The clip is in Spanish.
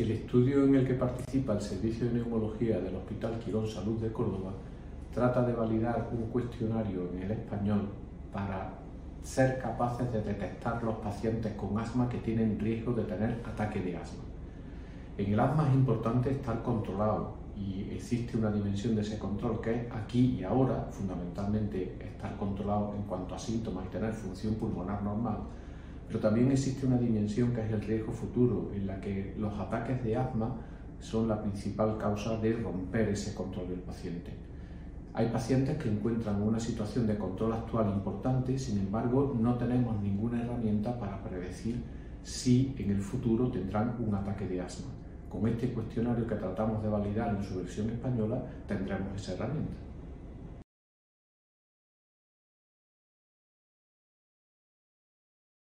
El estudio en el que participa el Servicio de Neumología del Hospital Quirón Salud de Córdoba trata de validar un cuestionario en el español para ser capaces de detectar los pacientes con asma que tienen riesgo de tener ataque de asma. En el asma es importante estar controlado y existe una dimensión de ese control que es aquí y ahora, fundamentalmente estar controlado en cuanto a síntomas y tener función pulmonar normal, pero también existe una dimensión que es el riesgo futuro, en la que los ataques de asma son la principal causa de romper ese control del paciente. Hay pacientes que encuentran una situación de control actual importante, sin embargo no tenemos ninguna herramienta para predecir si en el futuro tendrán un ataque de asma. Con este cuestionario que tratamos de validar en su versión española tendremos esa herramienta.